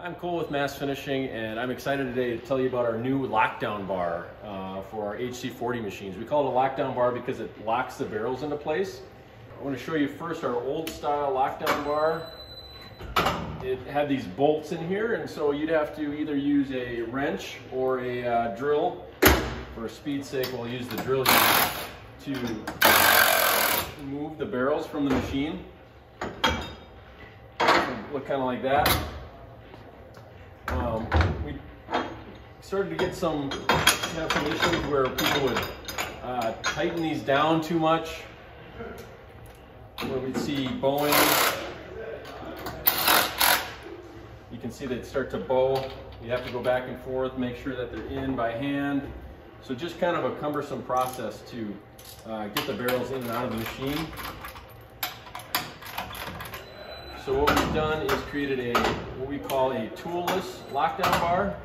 I'm Cole with Mass Finishing and I'm excited today to tell you about our new lockdown bar uh, for our HZ-40 machines. We call it a lockdown bar because it locks the barrels into place. I want to show you first our old style lockdown bar. It had these bolts in here and so you'd have to either use a wrench or a uh, drill. For speed's sake we'll use the drill to move the barrels from the machine. Look kind of like that um, we started to get some, have some issues where people would uh, tighten these down too much, where we'd see bowing. You can see they'd start to bow. You have to go back and forth, make sure that they're in by hand. So just kind of a cumbersome process to uh, get the barrels in and out of the machine. So what we've done is created a what we call a toolless lockdown bar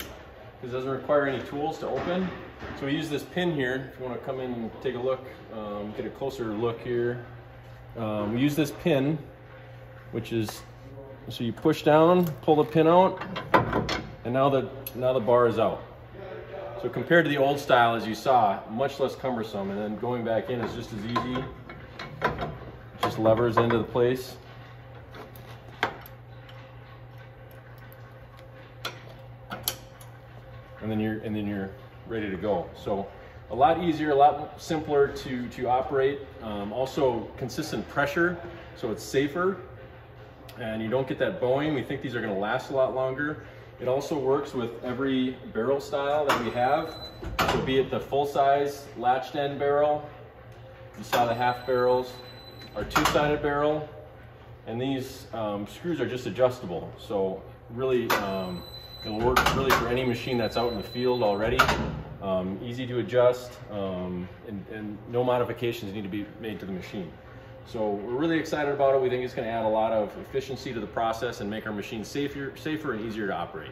it doesn't require any tools to open. So we use this pin here. If you want to come in and take a look, um, get a closer look here. Um, we use this pin, which is so you push down, pull the pin out, and now the now the bar is out. So compared to the old style, as you saw, much less cumbersome, and then going back in is just as easy. Just levers into the place. And then you're and then you're ready to go. So a lot easier, a lot simpler to to operate. Um, also consistent pressure, so it's safer, and you don't get that bowing. We think these are going to last a lot longer. It also works with every barrel style that we have. So be it the full size latched end barrel, you saw the half barrels, our two-sided barrel, and these um, screws are just adjustable. So really um, It'll work really for any machine that's out in the field already. Um, easy to adjust um, and, and, no modifications need to be made to the machine. So we're really excited about it. We think it's going to add a lot of efficiency to the process and make our machine safer, safer and easier to operate.